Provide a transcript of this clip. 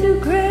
too great.